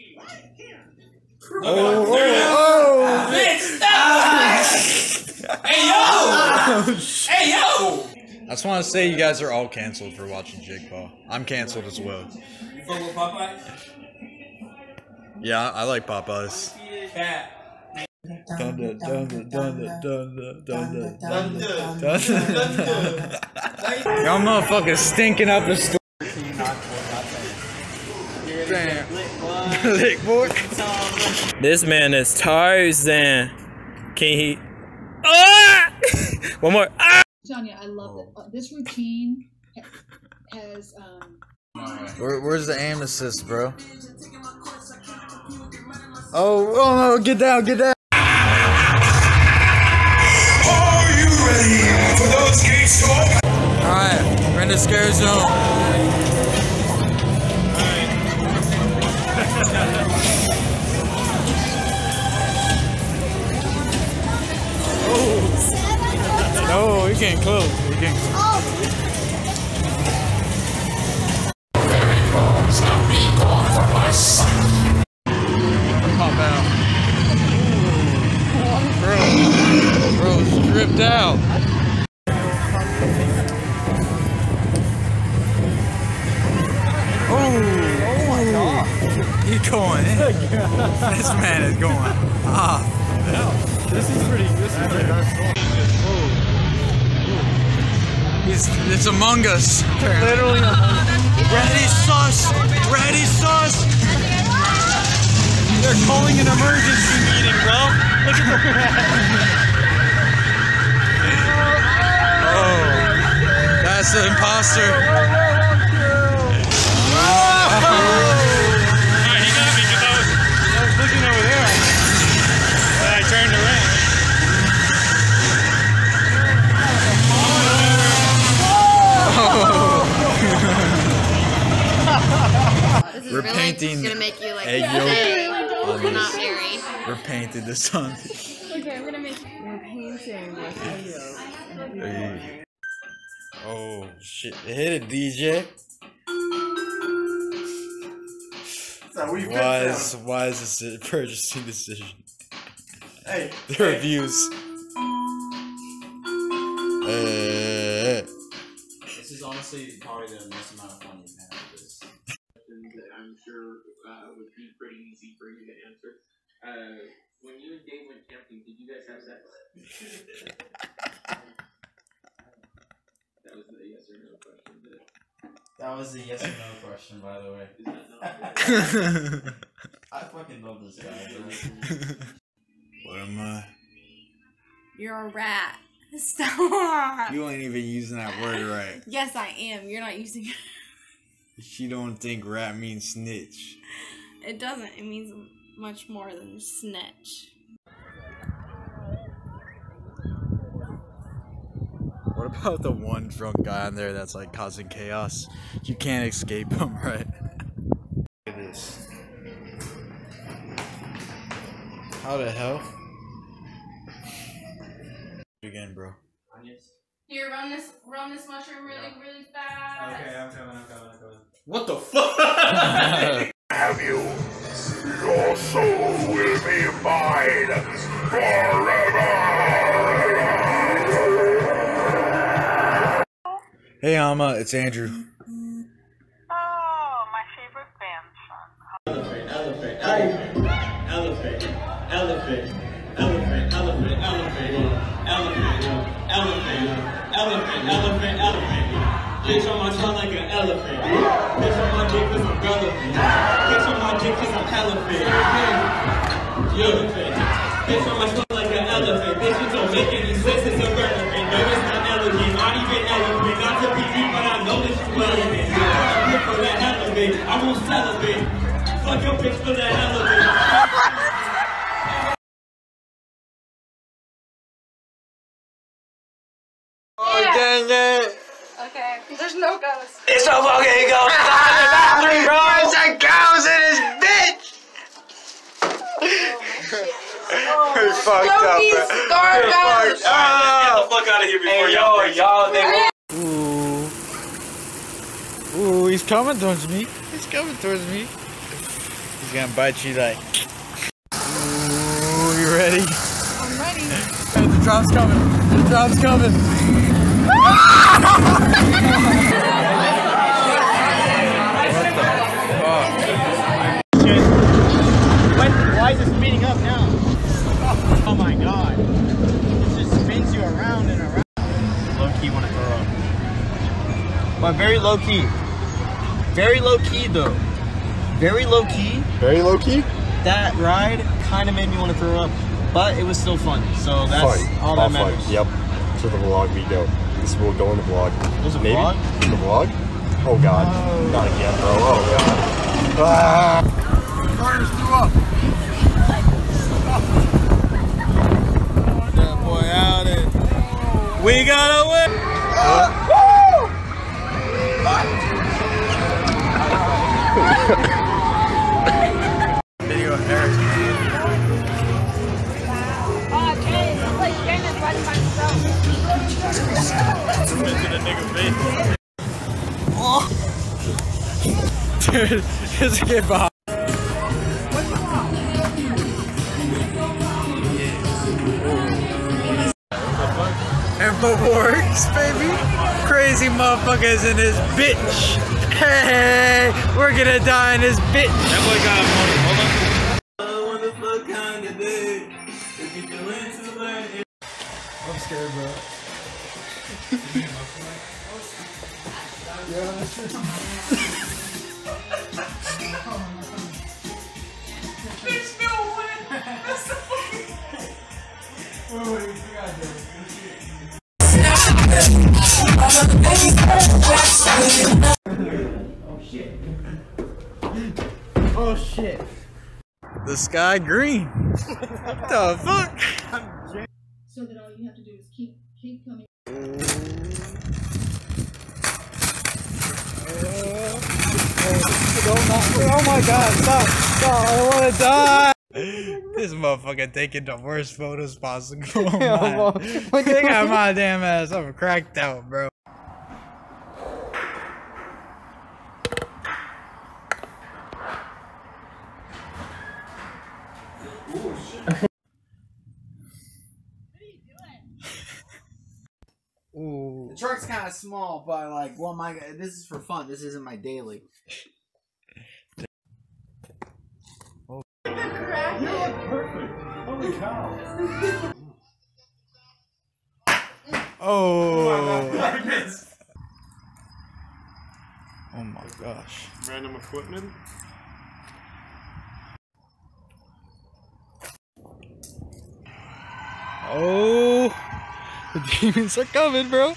Oh, oh, oh. Hey yo! hey yo! I just want to say you guys are all canceled for watching Jake Paul. I'm canceled as well. Yeah, I like Popeyes. Y'all motherfuckers stinking up the store. Damn. Lick boy. This man is Tarzan. Can he? Ah! One more. Ah! Tanya, I love it. Uh, this routine has um, Where, where's the aim assist, bro? Oh, oh no, get down, get down. Are you ready for those gates Alright, we're in the scare zone. We're getting close. We're getting close. Oh. Fairy bombs now be gone from my sight. Come. Bro, bro, stripped out. Oh, oh going. this man is going off. Oh. This is pretty. This is pretty. He's, it's Among Us. Literally Ready sus! Ready sus! They're calling an emergency meeting, bro. Look at the Oh, that's the imposter. We're painting this on. Okay, I'm gonna make. We're painting Hey. Oh shit! Hit it, DJ. Why is why is this a purchasing decision? Hey, The reviews. Uh, This is honestly probably the most amount of fun you've had with this. questions that I'm sure uh, would be pretty easy for you to answer. Uh, when you and Dave went camping, did you guys have sex? that was the yes or no question. That, That was a yes or no question, by the way. is that not I fucking love this guy. what am I? You're a rat. Stop. You ain't even using that word right. Yes, I am. You're not using it. She don't think rat means snitch. It doesn't. It means much more than snitch. What about the one drunk guy on there that's like causing chaos? You can't escape him, right? Look at this. How the hell? Again, bro. Onions? Here, run this, run this mushroom really, really fast. Okay, I'm coming, I'm coming, I'm coming. What the fuck? have you. Your soul will be mine forever. Hey, Alma, it's Andrew. Oh, my favorite band song. Elephant, elephant, elephant, elephant, elephant, elephant, elephant, elephant, elephant, elephant, elephant, elephant. Bitch on my tongue like an elephant. Bitch on my dick cause I'm relevant elephant. Bitch, you're the bitch. Bitch, I'm a smell like an elephant. Bitch, it don't make any sense. It's irrelevant. No, it's not elegant. Not even eloquent. Not to be deep, but I know that you elegant. You're a bitch for that elephant. I won't celebrate. Fuck your bitch for that elephant. Okay, there's no ghost. It's a fucking ghost. It's a ghost. It is bitch! Oh, we fucked up, Don't be bro. scarred We out. fucked up. fuck out of here before Hey, yo, y'all, they Ooh. Ooh, he's coming towards me. He's coming towards me. He's gonna bite you like. Ooh, you ready? I'm ready. The drop's coming. The drop's coming. key want to throw up. But very low key. Very low key though. Very low key. Very low key? That ride kind of made me want to throw up, but it was still fun. So that's fun. all that All matters. fun. Yep. To the vlog we go. This will go in the vlog. There's it Maybe? vlog? In the vlog? Oh god. Not again, bro. Oh god. Ah. Carter's threw up. That boy out We gotta win. Video of Eric. Dude, just get behind. works, baby. Crazy motherfuckers in this bitch. Hey, we're gonna die in this bitch. That boy got money. Hold on. I'm scared, bro. Oh shit. The sky green. what the fuck? So that all you have to do is keep keep coming. Oh my god, stop, stop, I wanna die. This motherfucker taking the worst photos possible. Oh my. They got my damn ass. I'm cracked out, bro. The truck's kind of small, but like, well, my this is for fun. This isn't my daily. Oh. Oh my gosh. Random equipment. Oh. The demons are coming, bro.